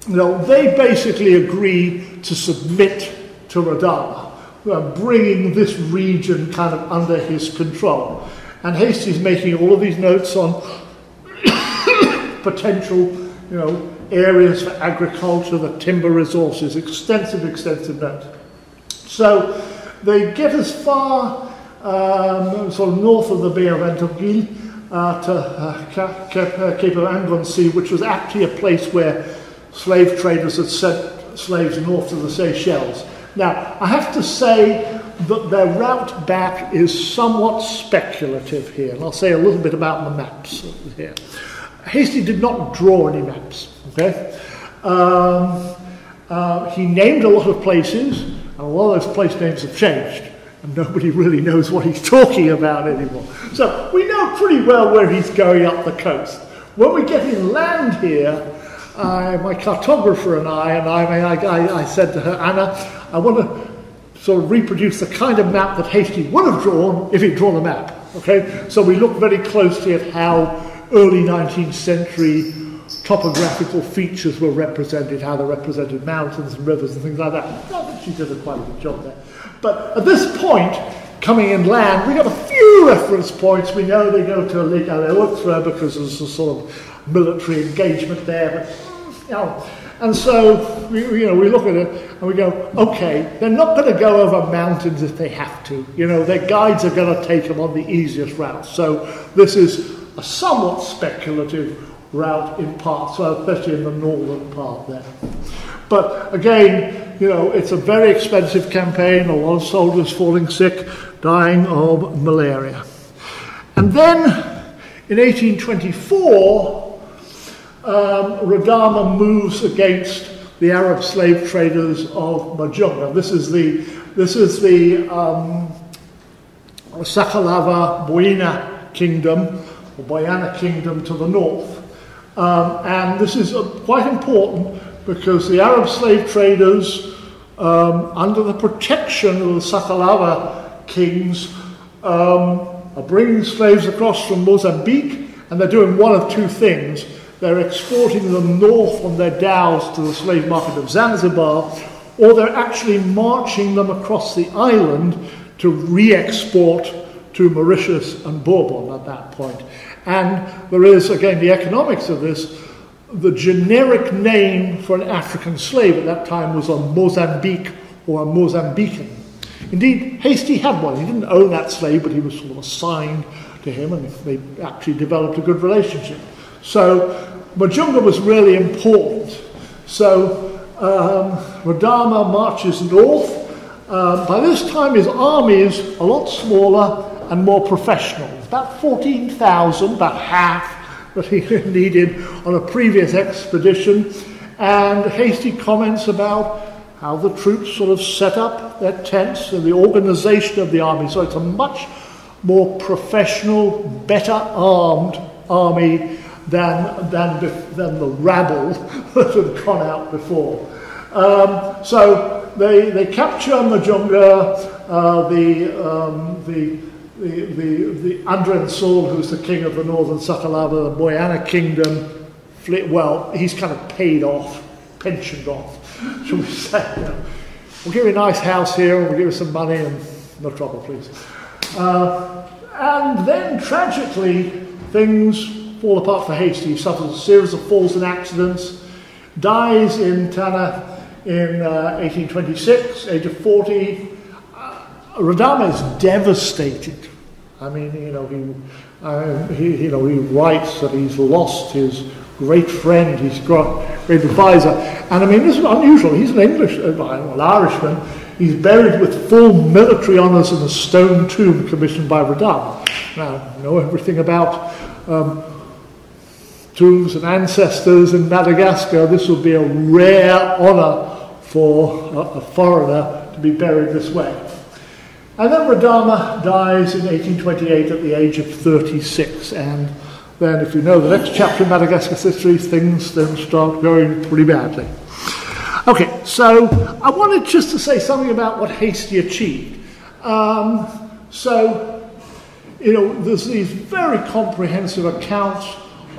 you know, they basically agree to submit to Radama, uh, bringing this region kind of under his control. And Hastie's making all of these notes on potential, you know, areas for agriculture, the timber resources, extensive, extensive notes. So they get as far um, sort of north of the Bay of Antongil uh, to uh, Cape, uh, Cape of Anglesey, which was actually a place where slave traders had sent slaves north to the Seychelles. Now, I have to say that their route back is somewhat speculative here, and I'll say a little bit about the maps here. Hastie did not draw any maps. Okay? Um, uh, he named a lot of places, and a lot of those place names have changed, and nobody really knows what he's talking about anymore. So we know pretty well where he's going up the coast. When we get inland here, uh, my cartographer and I, and I, I, I, I said to her, Anna, I want to sort of reproduce the kind of map that Hastie would have drawn if he'd drawn a map. Okay, so we look very closely at how early 19th century topographical features were represented, how they represented mountains and rivers and things like that. I think she did a quite a good job there. But at this point, coming inland, we got a few reference points. We know they go to Lake Alaotra because there's a sort of military engagement there. But, you know, and so we, you know, we look at it and we go, okay, they're not going to go over mountains if they have to. You know, their guides are going to take them on the easiest route. So this is a somewhat speculative route in parts, especially in the northern part there. But again, you know, it's a very expensive campaign, a lot of soldiers falling sick, dying of malaria. And then in 1824, um, Radama moves against the Arab slave traders of Majunga. This is the, this is the um, Sakalava Boina kingdom, or Boyana kingdom to the north. Um, and this is uh, quite important because the Arab slave traders, um, under the protection of the Sakalava kings, um, are bringing slaves across from Mozambique and they're doing one of two things. They're exporting them north on their dhows to the slave market of Zanzibar, or they're actually marching them across the island to re-export to Mauritius and Bourbon at that point. And there is, again, the economics of this. The generic name for an African slave at that time was a Mozambique or a Mozambican. Indeed, Hastie had one. He didn't own that slave, but he was sort of assigned to him, and they actually developed a good relationship. So Majunga was really important. So um, Radama marches north. Uh, by this time, his army is a lot smaller and more professional. About 14,000, about half that he needed on a previous expedition. And Hastie comments about how the troops sort of set up their tents and the organization of the army. So it's a much more professional, better armed army than, than, than the rabble that had gone out before. Um, so they, they capture Majunga, uh, the, um, the, the, the, the Andriantsoly, who's the king of the northern Sakalava, the Boyana kingdom, well, he's kind of paid off, pensioned off, shall we say. You know. We'll give you a nice house here, and we'll give you some money, and no trouble, please. Uh, and then, tragically, things fall apart for Hastie. He suffers a series of falls and accidents, dies in Tana in uh, 1826, age of 40. Uh, Radama is devastated. I mean, you know, he, uh, he, you know, he writes that he's lost his great friend, his great advisor. And I mean, this is unusual. He's an English, uh, well, Irishman. He's buried with full military honours in a stone tomb commissioned by Radama. Now, know everything about um, tombs and ancestors in Madagascar, this would be a rare honour for a, a foreigner to be buried this way. And then Radama dies in 1828 at the age of 36. And then, if you know the next chapter in Madagascar's history, things then start going pretty badly. Okay, so I wanted just to say something about what Hastie achieved. Um, so, you know, there's these very comprehensive accounts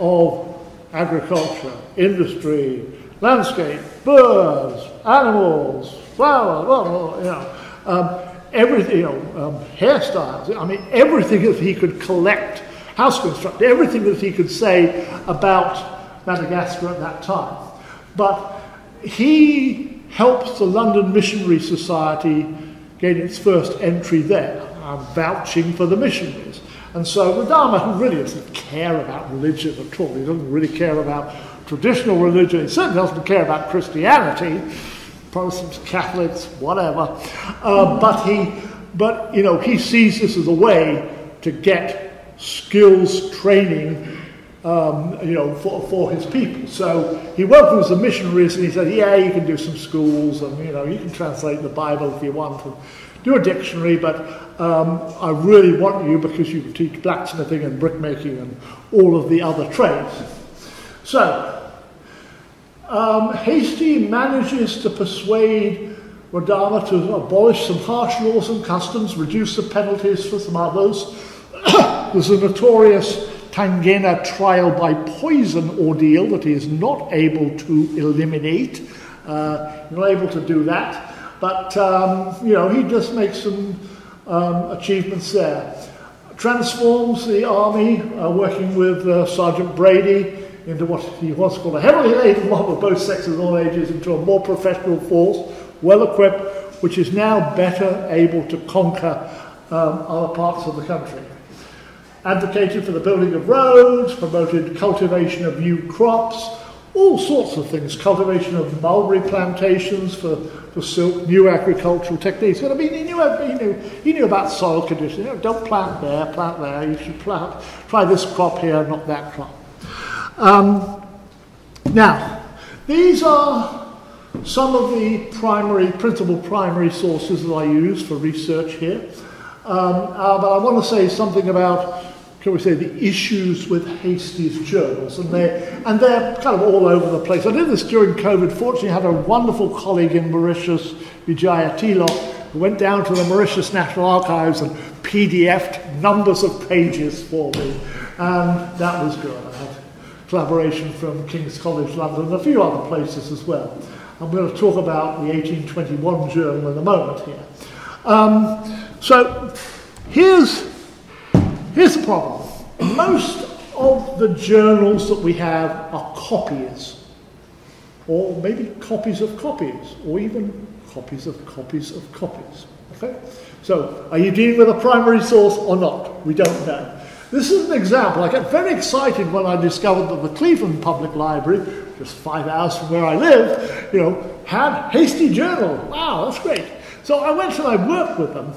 of agriculture, industry, landscape, birds, animals, flowers, well, you know, um, everything, you know, um, hairstyles. I mean, everything that he could collect, house construction, everything that he could say about Madagascar at that time. But he helped the London Missionary Society gain its first entry there, uh, vouching for the missionaries. And so Radama, who really doesn't care about religion at all, he doesn't really care about traditional religion, he certainly doesn't care about Christianity, Protestants, Catholics, whatever, uh, but he, but you know, he sees this as a way to get skills training um, you know, for, for his people. So he welcomes the missionaries and he said, yeah, you can do some schools and, you know, you can translate the Bible if you want. And, do a dictionary, but um, I really want you because you can teach blacksmithing and brickmaking and all of the other trades. So, um, Hastie manages to persuade Radama to abolish some harsh laws and customs, reduce the penalties for some others. There's a notorious Tangena trial by poison ordeal that he is not able to eliminate. Uh, not able to do that. But, um, you know, he just makes some um, achievements there. Transforms the army, uh, working with uh, Sergeant Brady, into what he once called a heavily laden mob of both sexes and all ages, into a more professional force, well equipped, which is now better able to conquer um, other parts of the country. Advocated for the building of roads, promoted cultivation of new crops, all sorts of things, cultivation of mulberry plantations for for silk, new agricultural techniques. But I mean, he knew, he knew, he knew about soil conditions. You know, don't plant there, plant there. You should plant, try this crop here, not that crop. Um, now, these are some of the primary, principal primary sources that I use for research here. Um, uh, but I want to say something about can we say, the issues with Hastie's journals, and they're, and they're kind of all over the place. I did this during COVID. Fortunately, I had a wonderful colleague in Mauritius, Vijaya Tilo, who went down to the Mauritius National Archives and PDF'd numbers of pages for me. And that was good. Collaboration from King's College London and a few other places as well. I'm going to talk about the 1821 journal in a moment here. Um, so here's, here's the problem. Most of the journals that we have are copies, or maybe copies of copies, or even copies of copies of copies. Okay? So, are you dealing with a primary source or not? We don't know. This is an example. I got very excited when I discovered that the Cleveland Public Library, just five hours from where I live, you know, had Hastie Journal. Wow, that's great. So I went and I worked with them.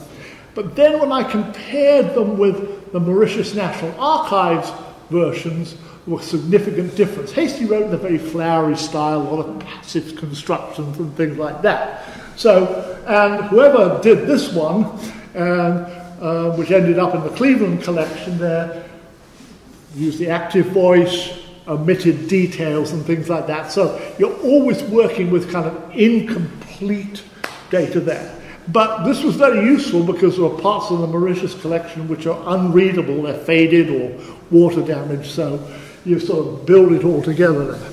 But then when I compared them with the Mauritius National Archives versions, there was significant difference. Hastie wrote in a very flowery style, a lot of passive constructions and things like that. So, and whoever did this one, and, uh, which ended up in the Cleveland collection there, used the active voice, omitted details and things like that. So you're always working with kind of incomplete data there. But this was very useful because there were parts of the Mauritius collection which are unreadable, they're faded or water damaged, so you sort of build it all together there.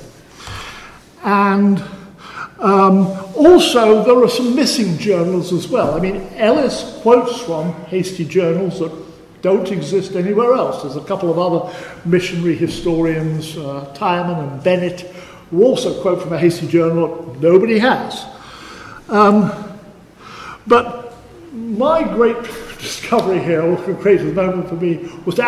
And um, also, there are some missing journals as well. I mean, Ellis quotes from Hastie journals that don't exist anywhere else. There's a couple of other missionary historians, uh, Tyerman and Bennett, who also quote from a Hastie journal that nobody has. Um, but my great discovery here, or greatest moment for me, was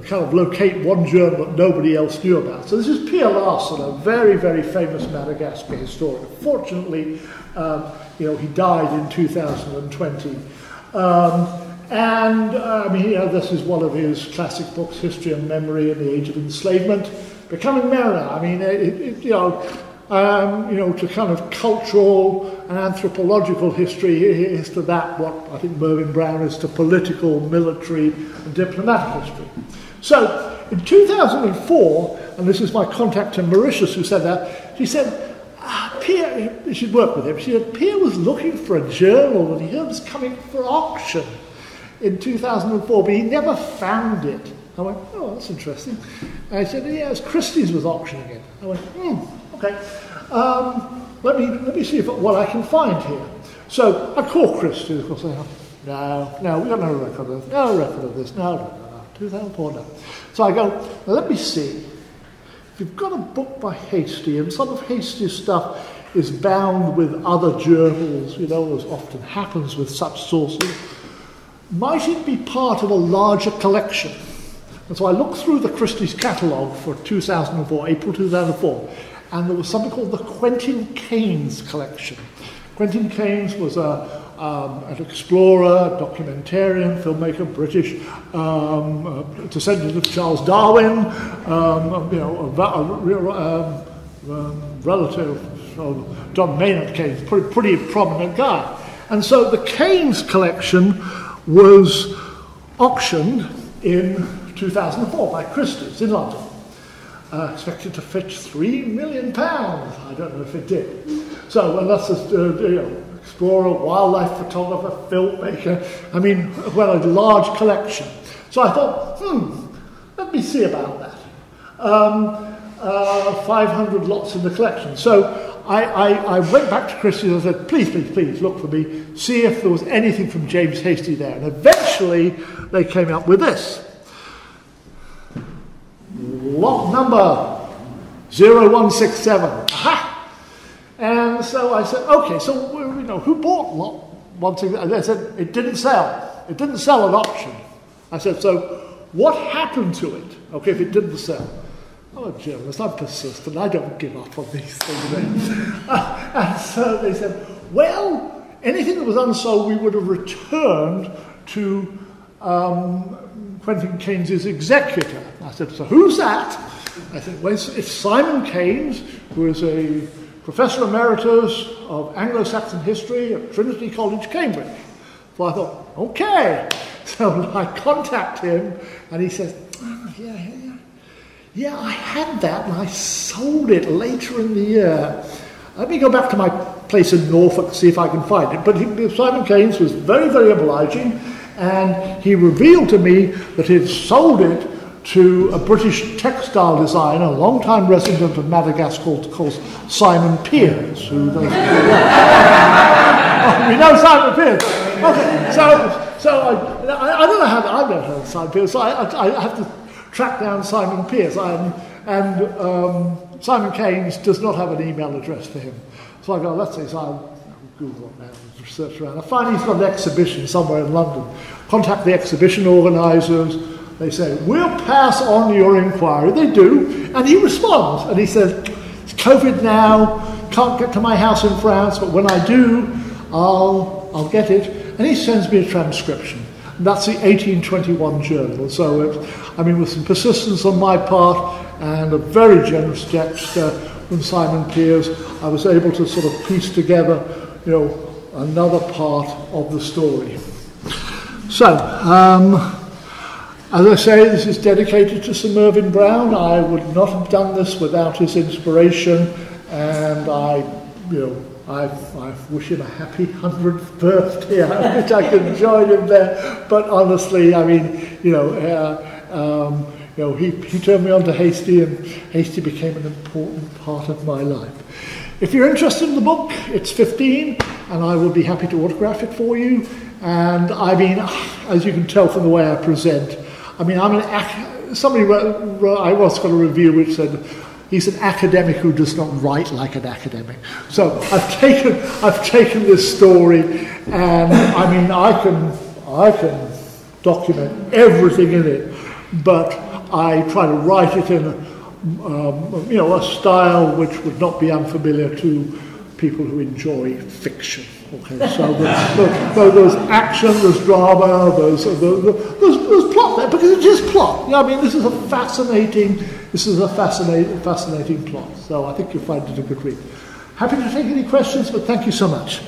kind of locate one journal that nobody else knew about. So this is Pier Larson, a very, very famous Madagascar historian. Fortunately, um, you know, he died in 2020. Um, and uh, I mean, know, this is one of his classic books, History and Memory in the Age of Enslavement. Becoming Merina, I mean, it, it, you know, um, you know, to kind of cultural and anthropological history is to that what I think Mervyn Brown is to political, military, and diplomatic history. So, in 2004, and this is my contact in Mauritius who said that, she said, ah, Pierre, she'd worked with him, she said, Pierre was looking for a journal that he heard was coming for auction in 2004, but he never found it. I went, oh, that's interesting. And I said, it's Christie's was auctioning it. I went, hmm. Okay. Um, let me let me see if what I can find here. So I call Christie, of course. I have, no, no, we got no record of no record of this. No, no, no, no. 2004, no. So I go. Let me see. If you've got a book by Hastie, and some of Hastie's stuff is bound with other journals, you know, as often happens with such sources, might it be part of a larger collection? And so I looked through the Christie's catalogue for 2004, April 2004, and there was something called the Quentin Keynes collection. Quentin Keynes was a, um, an explorer, documentarian, filmmaker, British, um, uh, descendant of Charles Darwin, um, you know, a, a, a um, relative of John Maynard Keynes, pretty, pretty prominent guy. And so the Keynes collection was auctioned in 2004 by Christie's in London uh, expected to fetch three million pounds. I don't know if it did. So, and that's a uh, you know, explorer, wildlife photographer, filmmaker. I mean, well, a large collection. So I thought, hmm, let me see about that. Um, uh, 500 lots in the collection. So I, I, I went back to Christie and I said, please, please, please look for me, see if there was anything from James Hastie there. And eventually they came up with this lot number 0167. Aha! And so I said, okay, so you know, who bought lot 167? And they said, it didn't sell. It didn't sell at auction. I said, so what happened to it? Okay, if it didn't sell. A journalist, I'm persistent, I don't give up on these things. uh, and so they said, well, anything that was unsold we would have returned to um, Quentin Keynes' executor. I said, so who's that? I said, well, it's Simon Keynes, who is a professor emeritus of Anglo-Saxon history at Trinity College, Cambridge. So I thought, okay. So I contact him, and he says, oh, yeah, yeah, yeah, I had that, and I sold it later in the year. Let me go back to my place in Norfolk, to see if I can find it. But he, Simon Keynes was very, very obliging, And he revealed to me that he'd sold it to a British textile designer, a long-time resident of Madagascar called Simon Pearce, who does. oh, we know Simon Pearce. Okay, so, so I, I, don't know how, I've never heard of Simon Pearce, so I, I, I have to track down Simon Pearce. I'm, and um, Simon Keynes does not have an email address for him. So I go, let's see, so I Google now, research around. I find he's got an exhibition somewhere in London. Contact the exhibition organisers. They say, we'll pass on your inquiry. They do. And he responds. And he says, it's COVID now, can't get to my house in France, but when I do, I'll, I'll get it. And he sends me a transcription. And that's the 1821 journal. So, it, I mean, with some persistence on my part and a very generous gesture from Simon Pearce, I was able to sort of piece together, you know, another part of the story. So, um, as I say, this is dedicated to Sir Mervyn Brown. I would not have done this without his inspiration, and I, you know, I, I wish him a happy 100th birthday. I wish I could join him there. But honestly, I mean, you know, uh, um, you know, he, he turned me on to Hastie, and Hastie became an important part of my life. If you're interested in the book, it's 15, and I will be happy to autograph it for you. And I mean, as you can tell from the way I present, I mean, I'm an somebody wrote, wrote, I once got a review which said he's an academic who does not write like an academic. So I've taken I've taken this story, and I mean, I can I can document everything in it, but I try to write it in, um, you know, a style which would not be unfamiliar to people who enjoy fiction. Okay, so there's, there's action, there's drama, there's, there's, there's, there's plot because it is plot. Yeah, I mean, this is a fascinating, this is a fascinating, fascinating plot. So I think you'll find it a good read. Happy to take any questions, but thank you so much.